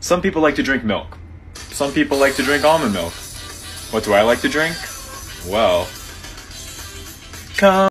Some people like to drink milk. Some people like to drink almond milk. What do I like to drink? Well, come.